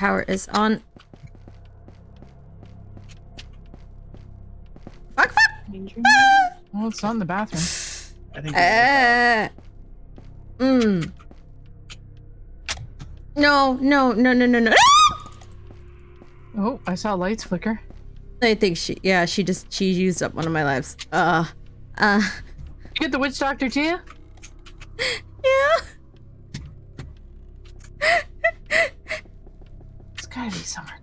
power is on. Fuck, fuck! Well, it's not in the bathroom. I think. Uh, mm. No, no, no, no, no, no. Oh, I saw lights flicker. I think she, yeah, she just, she used up one of my lives. Uh, uh, You get the witch doctor too? yeah. gotta be somewhere. Come